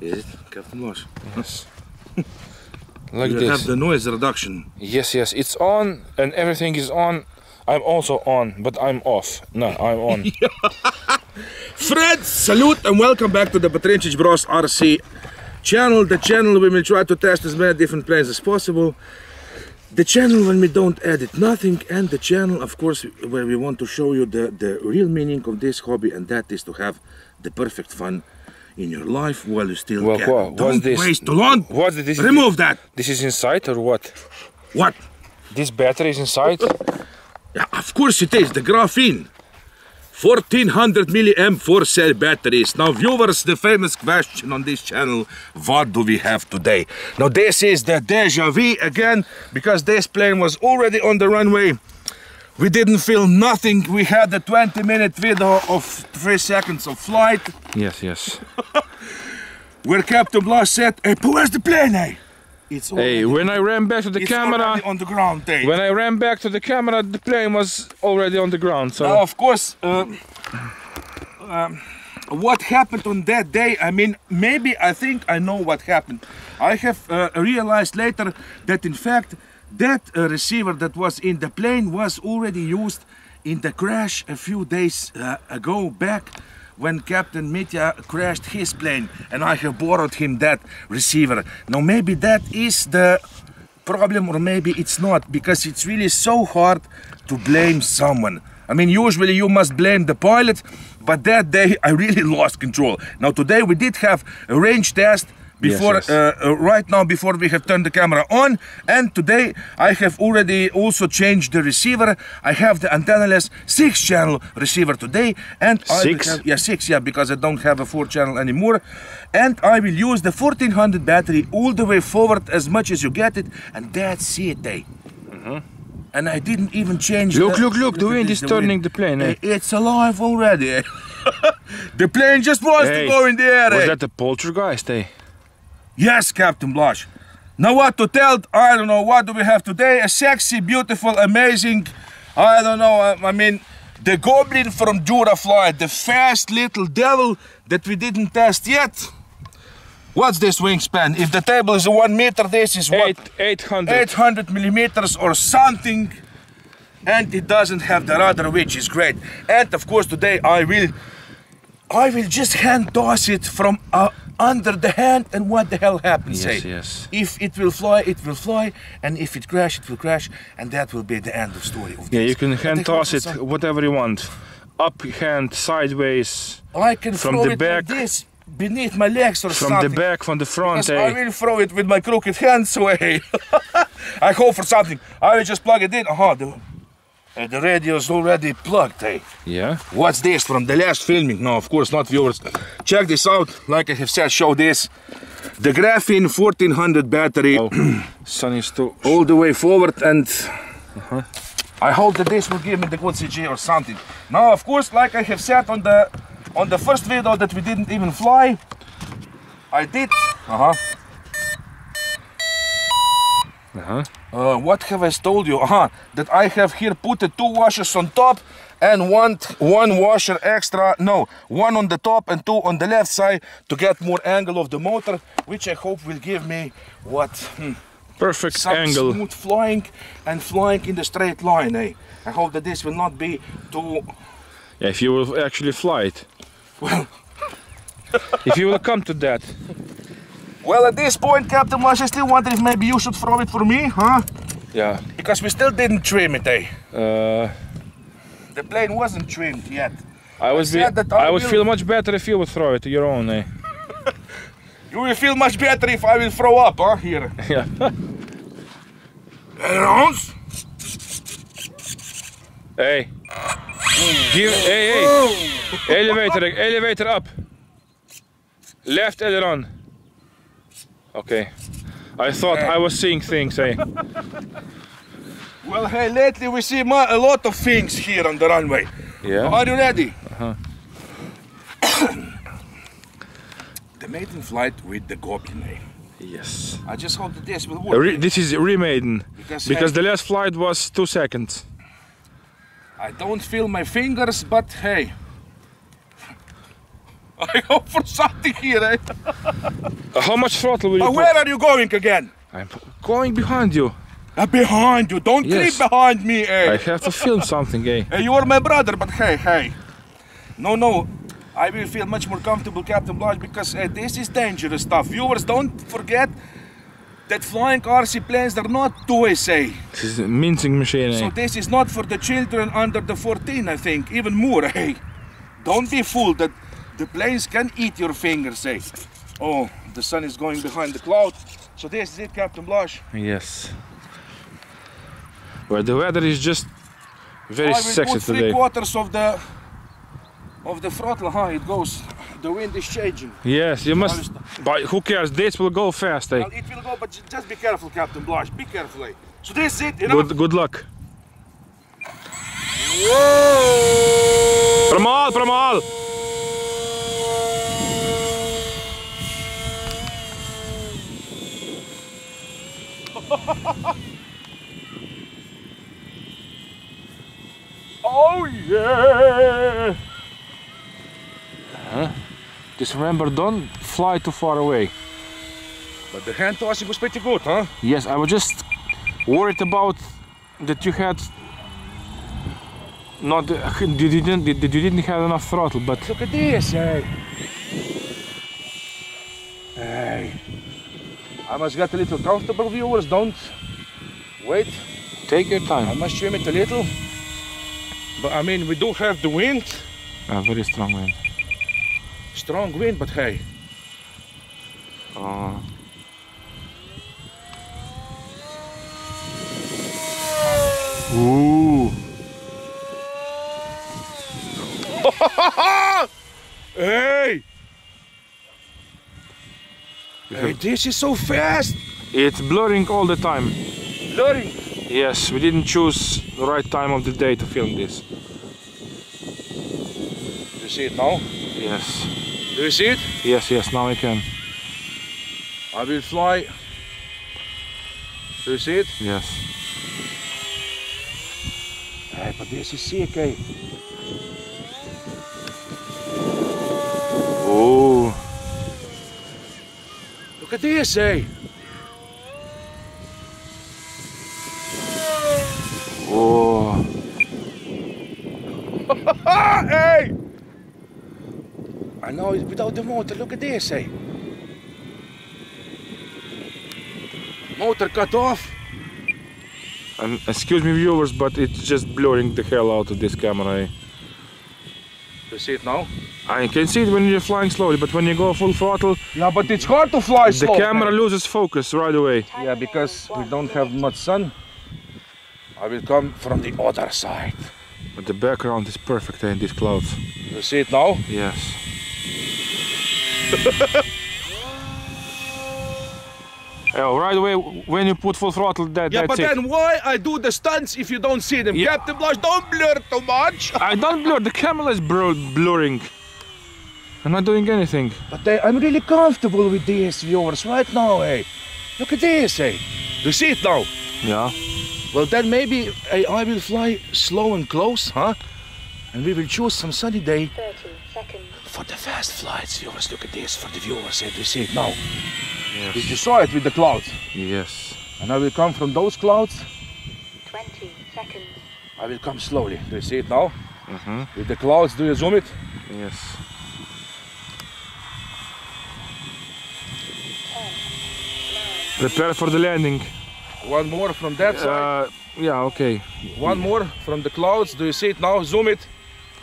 Is it, Captain Losh? Yes. like you this. have the noise reduction. Yes, yes, it's on and everything is on. I'm also on, but I'm off. No, I'm on. Fred, salute and welcome back to the Petrincic Bros RC channel. The channel we will try to test as many different planes as possible. The channel when we don't edit nothing and the channel of course where we want to show you the, the real meaning of this hobby and that is to have the perfect fun in your life while you still Well, can. what's don't this? waste too long. What's this? Remove that. This is inside or what? What? This battery is inside? Yeah, of course it is, the graphene. 1400 milliamp four cell batteries. Now viewers, the famous question on this channel, what do we have today? Now this is the deja vu again, because this plane was already on the runway. We didn't film nothing. We had a 20 minute video of three seconds of flight. yes, yes. Where Captain Blaz said, hey, where's the plane, hey? It's Hey, when I ran back to the it's camera, already on the ground, hey. when I ran back to the camera, the plane was already on the ground. So Now, of course, uh, um, what happened on that day, I mean, maybe I think I know what happened. I have uh, realized later that in fact, that uh, receiver that was in the plane was already used in the crash a few days uh, ago back when Captain Mitya crashed his plane and I have borrowed him that receiver. Now maybe that is the problem or maybe it's not because it's really so hard to blame someone. I mean, usually you must blame the pilot, but that day I really lost control. Now today we did have a range test before yes. Uh, uh, right now before we have turned the camera on and today I have already also changed the receiver I have the antennaless six channel receiver today and I Six? have- yeah six yeah because I don't have a four channel anymore and I will use the 1400 battery all the way forward as much as you get it and that's it eh? and I didn't even change Look, the- look, look, the wind is turning the plane, eh? Eh, it's alive already eh? the plane just wants Hey, to go in the air was eh? that the poltergeist? Hey? Yes, Captain Blaz. Now what to tell? I don't know. What do we have today? A sexy, beautiful, amazing. I don't know. I, I mean, the goblin from Durafly, the fast little devil that we didn't test yet. What's this wingspan? If the table is one meter, this is what? Eight, 800. 800 millimeters or something. And it doesn't have the rudder, which is great. And of course, today I will, I will just hand toss it from uh, under the hand, and what the hell happens? Yes, eh? yes. If it will fly, it will fly, and if it crash, it will crash, and that will be the end of story of Yeah, this. you can hand toss it some- whatever you want. Up hand, sideways, I can from throw the it back. like this beneath my legs or something. from something. the back, from the front. Because I eh? will throw it with my crooked hands away. I hope for something. I will just plug it in. Aha, the, uh, the radio is already plugged. Hey, Yeah. what's this from the last filming? No, of course not, viewers. Check this out. Like I have said, show this. The graphene 1400 battery Oh, sun is too. all the way forward and Uh -huh. I hope that this will give me the good CG or something. Now, of course, like I have said on the on the first video that we didn't even fly, I did. Uh-huh. Uh-huh. Uh, what have I told you? Uh-huh. That I have here put the two washers on top and one one washer extra. No, one on the top and two on the left side to get more angle of the motor, which I hope will give me what hmm, Perfect angle. smooth flying and flying in the straight line. Eh? I hope that this will not be too Yeah, if you will actually fly it. well. If you will come to that. Well, at this point, Captain Wash, I still wonder if maybe you should throw it for me, huh? Yeah. Because we still didn't trim it, eh? Uh, The plane wasn't trimmed yet. I would be, I would feel much better if you would throw it to your own. Eh? You will feel much better if I will throw up, huh? Here. Yeah. Rounds. Hey. Give. Hey, hey. Elevator, elevator up. Left aileron. Okay. I thought I was seeing things. Hey. Well, hey, lately we see a lot of things here on the runway. Yeah. Are you ready? Uh-huh. the maiden flight with the Goblin, eh? Yes. I just hope that this will Uh, work. re- this is remaden Because, because hey, the last flight was two seconds. I don't feel my fingers, but hey. I hope for something here, eh? Uh, How much throttle will you put? where are you going again? I'm going behind you. Uh, behind you. Don't Yes. creep behind me, eh? I have to film something, eh? Hey, you are my brother, but hey, hey. No, no. I will feel much more comfortable, Captain Blaz, because uh, this is dangerous stuff. Viewers, don't forget that flying RC planes are not toys, eh? This is a mincing machine, eh? So this is not for the children under the 14, I think. Even more, eh? Don't be fooled that the planes can eat your fingers, eh? Oh, the sun is going behind the cloud. So this is it, Captain Blaz. Yes. Well, the weather is just very I sexy put three today. quarters of the of the throttle. Huh? It goes. The wind is changing. Yes, you must. But who cares? This will go fast, eh? Well, it will go, but just be careful, Captain Blaz. Be careful. Eh? So this is it. You know? Good, good luck. Pramal, pramal! Oh yeah! Huh? Just remember, don't fly too far away. But the hand tossing was pretty good, huh? Yes, I was just worried about that you had not you didn't you didn't have enough throttle, but Look at this. Hey. I must get a little comfortable, viewers. Don't wait. take your time. I must trim it a little. But I mean, we do have the wind, A very strong wind. strong wind. But hey, Uh, Ooh. hey, hey, this is so fast. It's blurring all the time. Blurring. Yes, we didn't choose the right time of the day to film this. Do you see it now? Yes. Do you see it? Yes, yes, now I can. I will fly. Do you see it? Yes. Hey, but this is sick, eh? Oh. Look at this, eh? Oh. Ah, hey! I know it's without the motor. Look at this, eh? Motor cut off. Um, excuse me, viewers, but it's just blurring the hell out of this camera. eh? You see it now? I can see it when you're flying slowly, but when you go full throttle, Yeah, but it's hard to fly slow. the camera loses focus right away. Yeah, because we don't have much sun. I will come from the other side. But the background is perfect in these clouds. You see it now? Yes. oh, right away when you put full throttle, that, Yeah, that's but then why I do the stunts if you don't see them? Yeah. Captain Blaz, don't blur too much. I don't blur. The camera is blur blurring. I'm not doing anything. But uh, I'm really comfortable with these viewers right now, eh? Look at this, eh? Do you see it now? Yeah. Well, then maybe eh, I will fly slow and close, huh? And we will choose some sunny day 30 seconds. for the fast flights. Viewers, look at this for the viewers. Eh? Do you see it now? Yes. Did you saw it with the clouds? Yes. And I will come from those clouds. 20 seconds. I will come slowly. Do you see it now? Mhm. With the clouds, do you zoom it? Yes. 10, 9, Prepare for the landing. One more from that side. Uh, yeah. Okay. One more from the clouds. Do you see it now? Zoom it.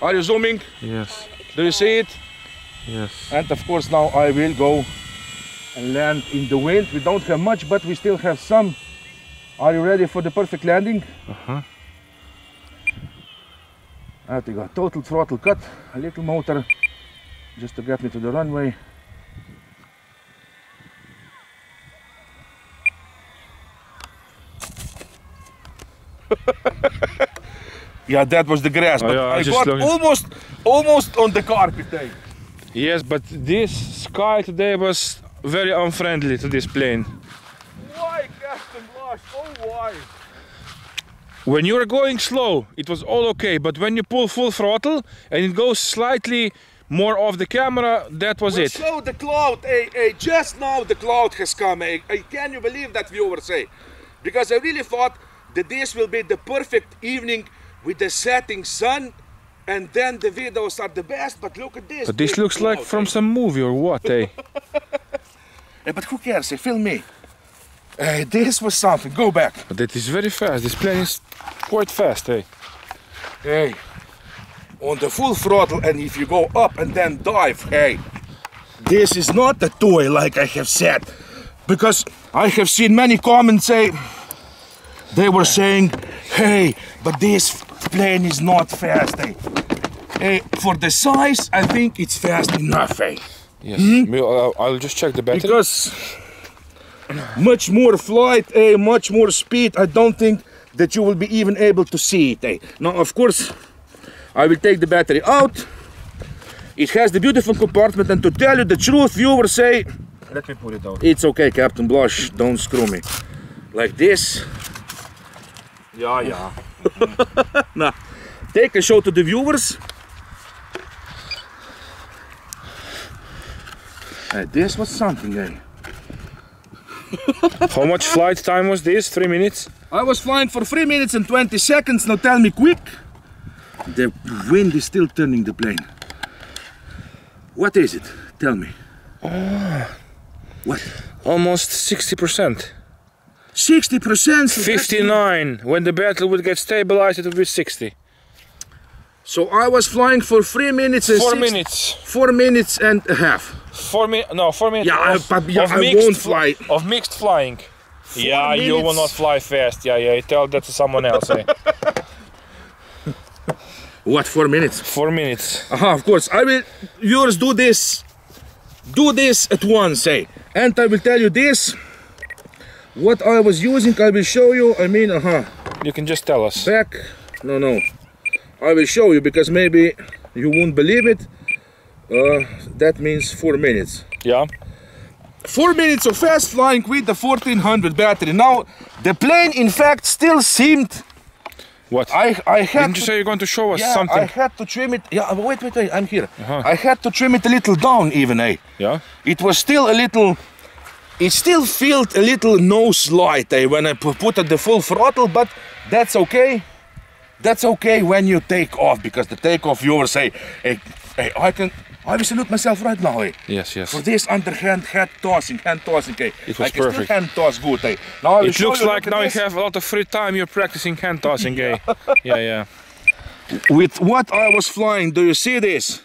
Are you zooming? Yes. Do you see it? Yes. And of course now I will go and land in the wind. We don't have much, but we still have some. Are you ready for the perfect landing? Uh-huh. I think a total throttle cut, a little motor, just to get me to the runway. yeah, that was the grass, Oh, but yeah, I I got almost, almost on the carpet. eh? Yes, but this sky today was very unfriendly to this plane. Why, Captain Blaz? Oh, why? When you are going slow, it was all okay, but when you pull full throttle and it goes slightly more off the camera. That was We'll it. show the cloud. Hey, hey, just now the cloud has come. Hey, hey, can you believe that, viewers? Say, because I really thought that this will be the perfect evening with the setting sun, and then the videos are the best. But look at this. But this looks like from hey. some movie or what, eh? Hey, but who cares? Hey, film me. Hey, this was something. Go back. But that is very fast. This plane is quite fast, eh? Hey, on the full throttle, and if you go up and then dive, hey, this is not a toy like I have said, because I have seen many comments say they were saying, hey, but this plane is not fast, hey. Hey, for the size, I think it's fast enough, hey. Yes. We'll- uh, I'll just check the battery. Because much more flight, eh, much more speed, I don't think that you will be even able to see it. Eh. Now, of course, I will take the battery out. It has the beautiful compartment, and to tell you the truth, viewers say, Let me put it out. it's okay, Captain Blaz, don't screw me. Like this. Yeah, yeah. Now, take a show to the viewers. Eh, this was something, eh? How much flight time was this? Three minutes? I was flying for 3 minutes and 20 seconds. Now tell me quick. The wind is still turning the plane. What is it? Tell me. Oh, What? Almost 60%. 60%? So that's- 59. When the battle would get stabilized, it would be 60. So I was flying for 3 minutes and Four six- minutes. 4 minutes and a half. Four minutes. No, four minutes. Yeah, of, but yeah, of I mixed won't fl- fly. Of mixed flying. yeah, you will not fly fast. Yeah, yeah. Tell that to someone else. eh? What, 4 minutes? Four minutes. Aha, of course. I will, viewers, do this. Do this at once, eh? And I will tell you this. What I was using, I will show you. I mean, aha. You can just tell us. back no no i will show you because maybe you won't believe it uh, that means four minutes Yeah. four minutes of fast flying with the 1400 battery now the plane in fact still seemed What? i i had Didn't you to, say you're going to show us yeah, something? i had to trim it yeah wait wait wait i'm here Uh-huh. i had to trim it a little down even eh Yeah. it was still a little it still felt a little nose light eh, when I pu- put at the full throttle, but that's okay. That's okay when you take off because the takeoff viewers say, hey, hey, I can, I will salute myself right now, eh, Yes, yes. for this underhand head tossing, hand tossing, eh. It was I can perfect. still hand toss good, eh. Now I will It looks like now you have a lot of free time. You're practicing hand tossing, eh? Yeah, yeah. With what I was flying, do you see this?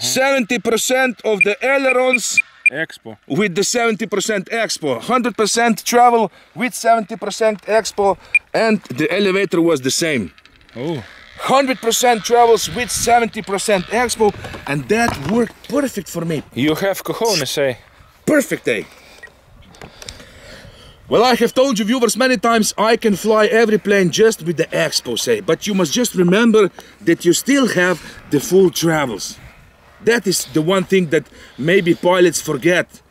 70% of the ailerons Expo. with the 70% expo 100% travel with 70% expo and the elevator was the same Oh. 100% travels with 70% expo and that worked perfect for me You have cojones, eh? perfect day well i have told you viewers many times i can fly every plane just with the expo say but you must just remember that you still have the full travels that is the one thing that maybe pilots forget.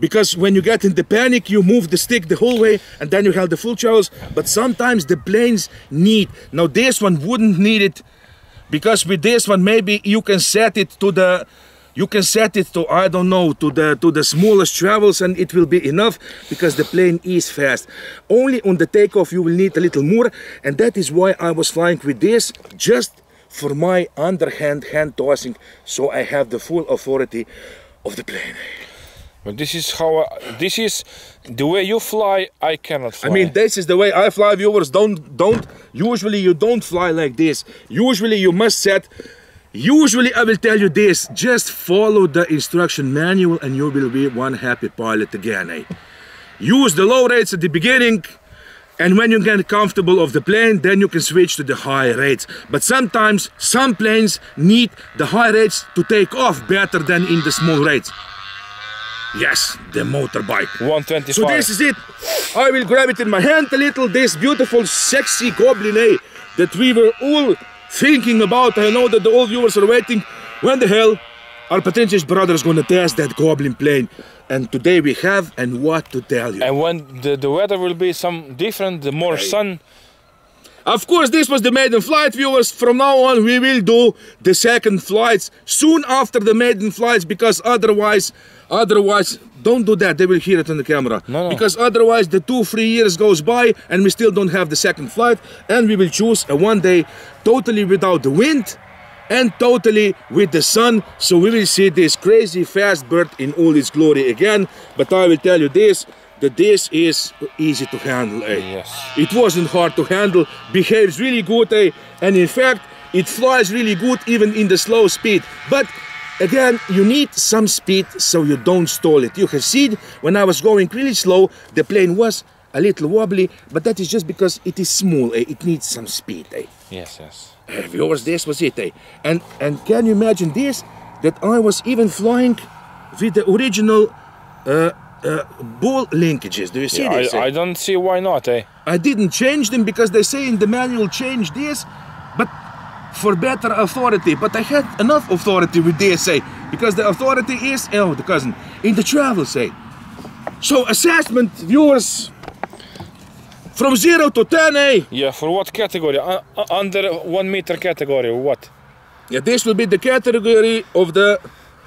Because when you get in the panic you move the stick the whole way and then you have the full travels but sometimes the planes need now this one wouldn't need it because with this one maybe you can set it to the you can set it to i don't know to the to the smallest travels and it will be enough because the plane is fast. Only on the takeoff you will need a little more and that is why i was flying with this just for my underhand hand tossing so i have the full authority of the plane But this is how. I, this is the way you fly. I cannot fly. I mean, this is the way I fly. Viewers don't don't. Usually, you don't fly like this. Usually, you must set. Usually, I will tell you this: just follow the instruction manual, and you will be one happy pilot again. Eh? Use the low rates at the beginning, and when you get comfortable of the plane, then you can switch to the high rates. But sometimes some planes need the high rates to take off better than in the small rates. Yes, the motorbike. 125. So this is it. I will grab it in my hand a little. This beautiful, sexy Goblin A that we were all thinking about. I know that the old viewers are waiting. When the hell are Petrincic brothers gonna test that Goblin plane? And today we have, and what to tell you. and when the, the weather will be some different, the more sun. Of course, this was the maiden flight, viewers. From now on, we will do the second flights soon after the maiden flights because otherwise, otherwise, don't do that. They will hear it on the camera. No, no. Because otherwise, the two, three years goes by and we still don't have the second flight, and we will choose a one day totally without the wind and totally with the sun. So we will see this crazy fast bird in all its glory again. But I will tell you this that this is easy to handle. Eh? Yes. It wasn't hard to handle, behaves really good, eh? and in fact, it flies really good even in the slow speed. But again, you need some speed so you don't stall it. You have seen when I was going really slow, the plane was a little wobbly, but that is just because it is small. Eh? It needs some speed. Eh? Yes, yes. Eh, viewers, this was it. Eh? And and can you imagine this? That I was even flying with the original uh, uh, ball linkages. Do you see Yeah, this? eh? I, I don't see why not, eh? I didn't change them because they say in the manual change this, but for better authority. But I had enough authority with DSA because the authority is oh the cousin in the travel say. So assessment viewers from zero to ten, eh? Yeah, for what category? Uh, under one meter category, or what? Yeah, this will be the category of the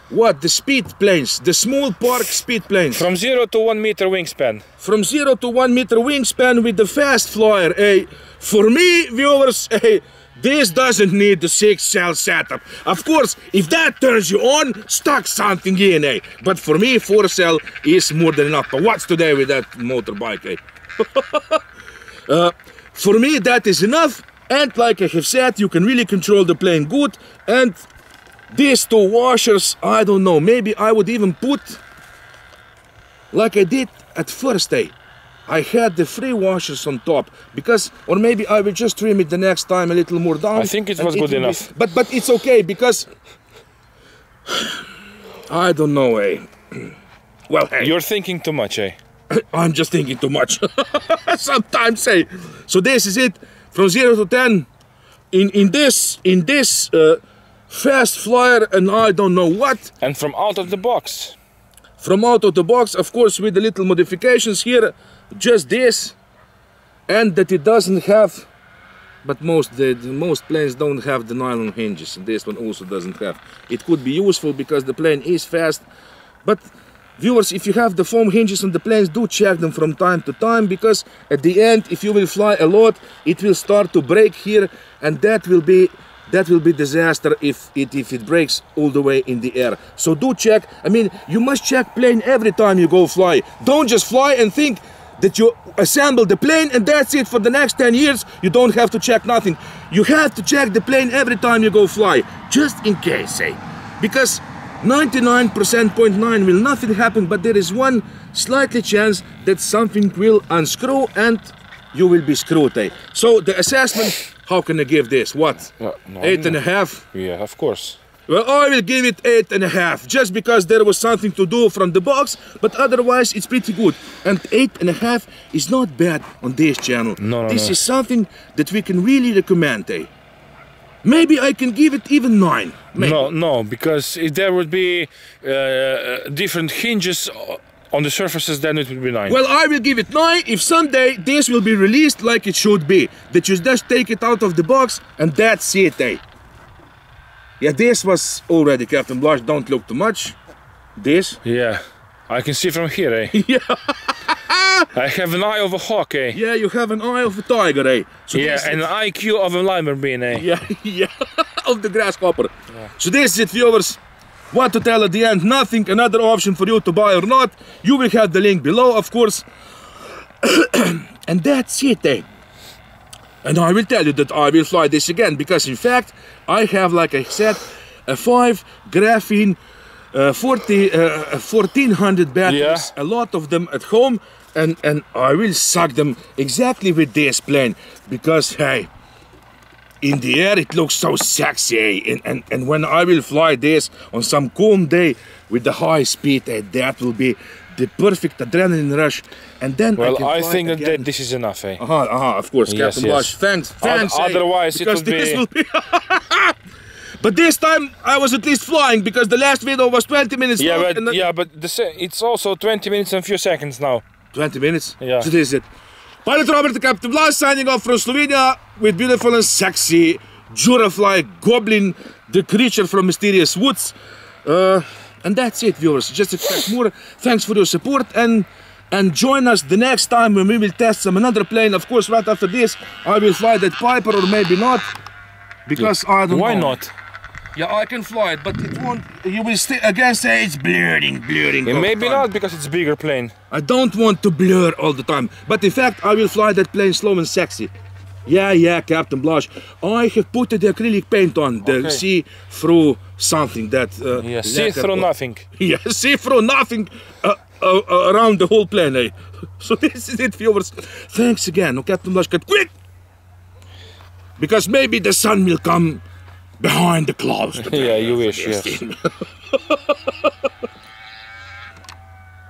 what? The speed planes, the small park speed planes. From zero to one meter wingspan. from zero to one meter wingspan with the fast flyer. Eh, for me, viewers, eh, this doesn't need the six cell setup. Of course, if that turns you on, stuck something in, eh? But for me, four cell is more than enough. But what's today with that motorbike, eh? Uh, for me, that is enough. And like I have said, you can really control the plane good. And these two washers, I don't know, maybe I would even put like I did at first day. I had the three washers on top because, or maybe I will just trim it the next time a little more down. I think it was good be- enough. but but it's okay because I don't know, eh? Well, hey, You're thinking too much, eh? I'm just thinking too much. Sometimes say. So this is it from zero to ten. In in this in this uh, fast flyer and I don't know what And from out of the box. from out of the box, of course, with the little modifications here, just this, and that it doesn't have. But most the most planes don't have the nylon hinges, this one also doesn't have. It could be useful because the plane is fast, but viewers, if you have the foam hinges on the planes, do check them from time to time because at the end, if you will fly a lot, it will start to break here, and that will be that will be disaster if it if it breaks all the way in the air. So do check. I mean, you must check plane every time you go fly. Don't just fly and think that you assemble the plane and that's it for the next 10 years. You don't have to check nothing. You have to check the plane every time you go fly, just in case, say. Because 99.9 will nothing happen, but there is one slightly chance that something will unscrew and you will be screwed. Eh? So the assessment, how can I give this? What? No, no, Eight and a half? Yeah, of course. Well, I will give it eight and a half, just because there was something to do from the box, but otherwise it's pretty good. And eight and a half is not bad on this channel. No, no, this no. is something that we can really recommend, eh? Maybe I can give it even nine. Maybe. No, no, because if there would be uh, different hinges on the surfaces, then it would be nine. Well, I will give it nine if someday this will be released like it should be. That you just take it out of the box and that's it, eh? Yeah, this was already Captain Blaz. Don't look too much. This. yeah, I can see from here, eh? Yeah. I have an eye of a hawk, eh? Yeah, you have an eye of a tiger, eh? So Yeah, and an IQ of a lima bean, eh? Yeah, yeah, of the grasshopper. So this is it, viewers. What to tell at the end? Nothing. Another option for you to buy or not. You will have the link below, of course. and that's it, eh? And I will tell you that I will fly this again because, in fact, I have, like I said, a five graphene uh, 40, uh, 1400 batteries, Yeah. a lot of them at home, and, and I will suck them exactly with this plane because, hey, in the air it looks so sexy eh? and, and, and when I will fly this on some calm day with the high speed eh, that will be the perfect adrenaline rush and then I, Well, I fly think that this is enough, eh? uh-huh, uh-huh, of course Yes, Captain yes. Blaz thanks thanks eh, otherwise it because would this be- will be but this time I was at least flying because the last video was 20 minutes Yeah, long but yeah, but the it's also 20 minutes and a few seconds now. 20 minutes Yeah. so this is it Pilot Robert and Captain Blaz signing off from Slovenia with beautiful and sexy Durafly Goblin, the creature from mysterious woods. Uh, and that's it, viewers. Just expect more. Thanks for your support and and join us the next time when we will test some another plane. Of course, right after this, I will fly that Piper or maybe not. Because I don't Why know. not? Yeah, I can fly it, but it won't. You will still again say it's blurring, blurring. The maybe not because it's bigger plane. I don't want to blur all the time. But in fact, I will fly that plane slow and sexy. Yeah, yeah, Captain Blaz. I have put the acrylic paint on the Okay. see through something that. Uh, Yeah, see through nothing. Yeah, see through nothing uh, uh, around the whole plane. Eh? So this is it, viewers. Thanks again, oh, Captain Blaz. Quick! Because maybe the sun will come behind the clouds. Yeah, you wish, yes.